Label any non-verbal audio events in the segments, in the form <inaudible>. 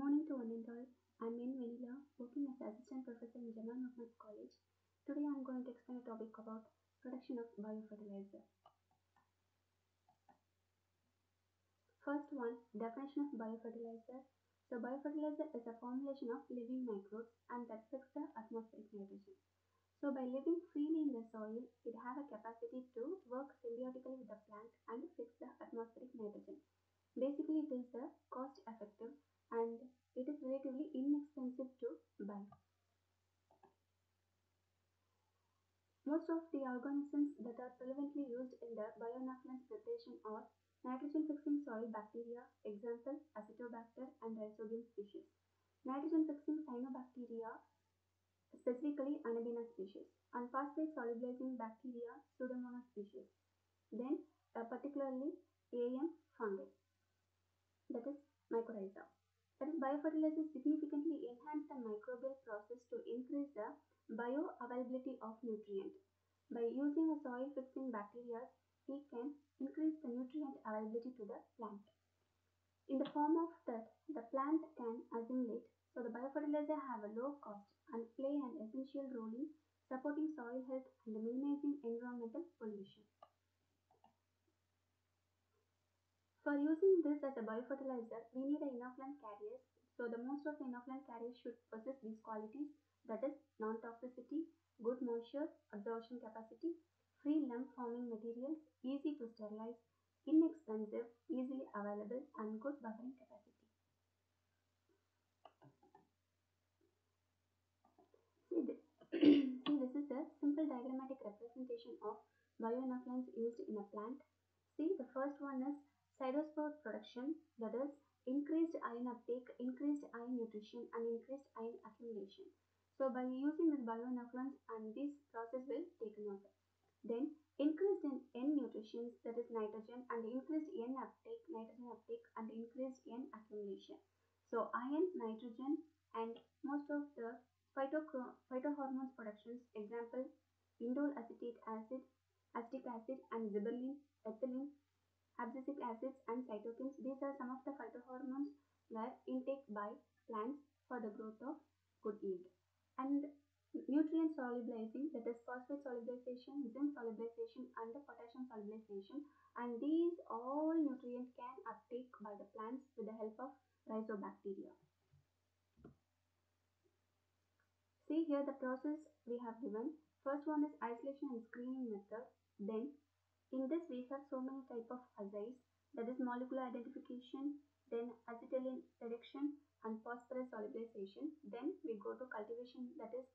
morning to one and all. I'm in Vennila, working as assistant professor in Jamal Mohamed College. Today I'm going to explain a topic about production of biofertilizer. First one, definition of biofertilizer. So biofertilizer is a formulation of living microbes and that fix the atmospheric nitrogen. So by living freely in the soil, it has a capacity to work symbiotically with the plant and fix the atmospheric nitrogen. Basically, it is the cost effective and it is relatively inexpensive to buy. Most of the organisms that are prevalently used in the bioinoculants preparation are nitrogen fixing soil bacteria, example Azotobacter and Rhizobium species. Nitrogen fixing cyanobacteria, specifically Anabaena species, and phosphate solubilizing bacteria, Pseudomonas species. Then, uh, particularly AM fungi, that is mycorrhiza. That biofertilizers significantly enhance the microbial process to increase the bioavailability of nutrient. By using a soil fixing bacteria, we can increase the nutrient availability to the plant. In the form of that, the plant can assimilate, so the biofertilizer have a low cost and play an essential role in supporting soil health and minimizing environmental pollution. For using this as a biofertilizer, we need an inoculant carriers. So the most of the inoculant carriers should possess these qualities that is non-toxicity, good moisture absorption capacity, free lump forming materials, easy to sterilize, inexpensive, easily available and good buffering capacity. <clears throat> See this is a simple diagrammatic representation of bioinoculants used in a plant. See the first one is siderophore production that is increased iron uptake, increased iron nutrition and increased iron accumulation. So by using this bioinoculants and this process will take note. Then increased in N nutrition that is nitrogen and increased N uptake, nitrogen uptake and increased N accumulation. So iron, nitrogen and most of the phytohormones productions example indole acetate acid, acetic acid and gibberellin, ethylene, abscisic acids and cytokines. These are some of the phytohormones were intake by plants for the growth of good yield. And nutrient solubilizing that is phosphate solubilization, zinc solubilization and the potassium solubilization and these all nutrient can uptake by the plants with the help of rhizobacteria. See here the process we have given. First one is isolation and screening method. Then in this we have so many type of assays that is molecular identification, then acetylene detection and phosphorus solubilization. Then we go to cultivation that is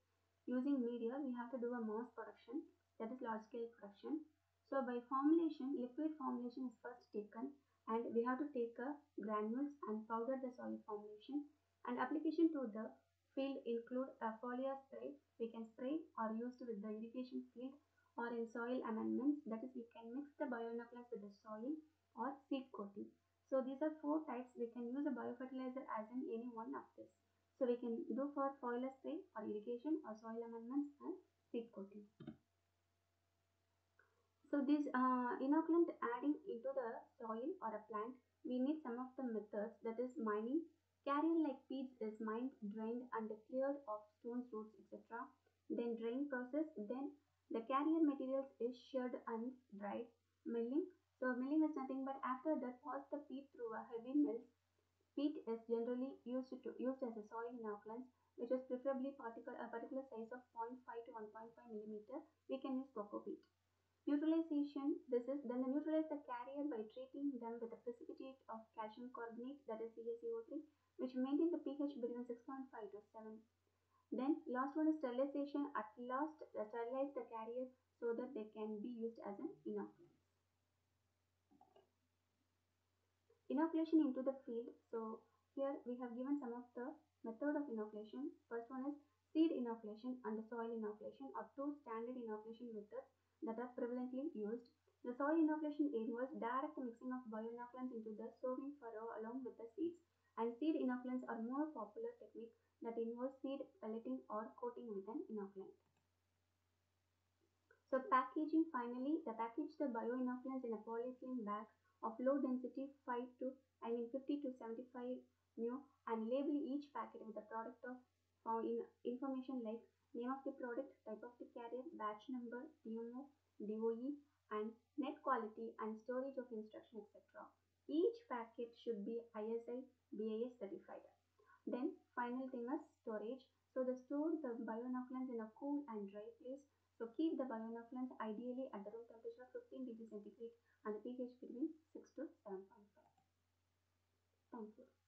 using media we have to do a mass production that is large scale production. So by formulation liquid formulation is first taken and we have to take a granules and powder the solid formulation and application to the field include a foliar spray we can spray or used with the irrigation field or in soil amendments that is we can mix the bioinoculants with the soil or seed coating. So these are four types we can use a biofertilizer as in any one of this. So we can do for foliar spray or irrigation or soil amendments and seed coating. So this uh, inoculant adding into the soil or a plant we need some of the methods that is mining Carrier like peats is mined, drained and cleared of stones, roots, etc. Then drain process. Then the carrier materials is sheared and dried. Milling. So milling is nothing but after that pass the peat through a heavy mill. Peat is generally used to used as a soil inoculant, which is preferably particle, a particular size of 0.5 to 1.5 millimeter. We can use coco peat. Neutralization. This is then the neutralize the carrier by treating them with a precipitate of calcium carbonate that is CaCO3 which maintain the pH between 6.5 to 7. Then last one is sterilization. At last sterilize the carriers so that they can be used as an inoculant. Inoculation into the field. So here we have given some of the method of inoculation. First one is seed inoculation and the soil inoculation are two standard inoculation methods that are prevalently used. The soil inoculation involves direct mixing of bioinoculants into the sowing furrow along with the seeds and seed inoculants are more popular technique that involves seed pelleting or coating with an inoculant. So packaging finally, the package the bioinoculants in a polyethylene bag of low density 5 to I mean 50 to 75 mu and label each packet with the product of in information like name of the product, type of the carrier, batch number, DMO, DOE and net quality and storage of instruction etc. Each packet should be ISI BIS certified. Then final thing is storage. So the store the bioinoculants in a cool and dry place. So keep the bioinoculants ideally at the room temperature of 15 degrees centigrade and the pH between 6 to 7.5. Thank you.